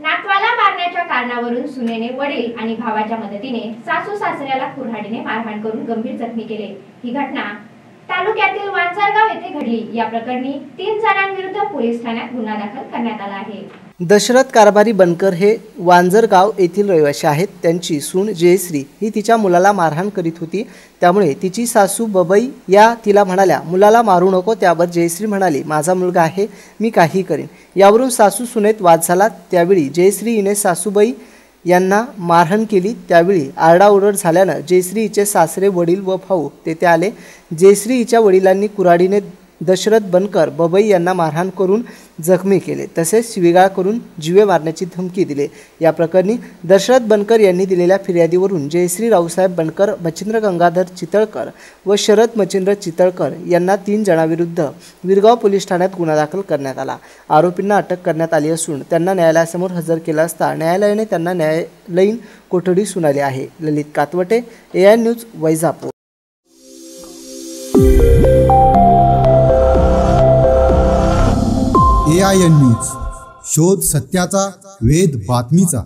नातवाला मारण्याच्या कारणावरून सुनेने वडील आणि भावाच्या मदतीने सासू सासऱ्याला कुऱ्हाडीने मारहाण करून गंभीर जखमी केले. ही घटना तालुक्यातील वांजरगाव येथे घडली. या प्रकरणी तीन जणांविरुद्ध पोलीस ठाण्यात गुन्हा दाखल करण्यात आला आहे. दशरथ कारभारी बनकर हे वांजरगाव येथील रहिवासी आहेत. त्यांची सून जयश्री ही तिच्या मुलाला मारहाण करीत होती. त्यामुळे तिची सासू बबई या तिला म्हणाल्या मुलाला मारू नको त्यावर. जयश्री म्हणाली माझा मुलगा आहे मी काही करेन. यावरून सासू सुनेत वाद झाला. त्यावेळी जयश्री हिने सासूबाई यांना मारहाण केली. त्यावेळी आरडाओरड झाल्यानं जयश्री हिचे सासरे वडील व भाऊ तेथे आले. जयश्री हिच्या वडिलांनी कुऱ्हाडीने दशरथ बनकर बबई यांना मारहाण करून जखमी केले. तसेच शिवीगाळ करून जीवे मारण्याची धमकी दिली. या प्रकरणी दशरथ बनकर यांनी दिलेल्या फिर्यादीवरून जयश्री रावसाहेब बनकर मच्छिंद्र गंगाधर चितळकर व शरद मच्छिंद्र चितळकर यांना तीन जणांविरुद्ध विरगाव पोलीस ठाण्यात गुन्हा दाखल करण्यात आला. आरोपींना अटक करण्यात आली असून त्यांना न्यायालयासमोर हजर केला असता न्यायालयाने त्यांना न्यायालयीन कोठडी सुनावली आहे. Lalit Katwate A I news Vaijapur. A news शोध सत्याचा वेद बातमीचा.